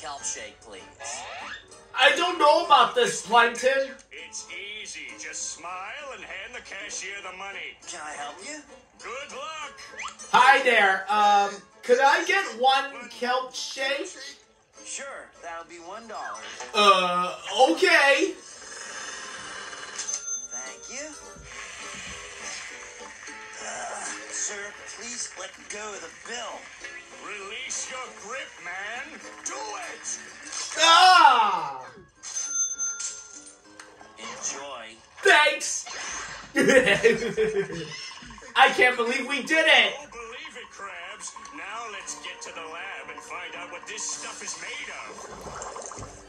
kelp shake, please. I don't know about this, Plankton. It's easy. Just smile and hand the cashier the money. Can I help you? Good luck. Hi there. Um, could I get one kelp shake? Sure, that'll be one dollar. Uh, okay. Thank you. Uh, sir, please let go of the bill. Your grip, man. Do it. Ah! Enjoy. Thanks. I can't believe we did it. Oh, believe it, Krabs. Now let's get to the lab and find out what this stuff is made of.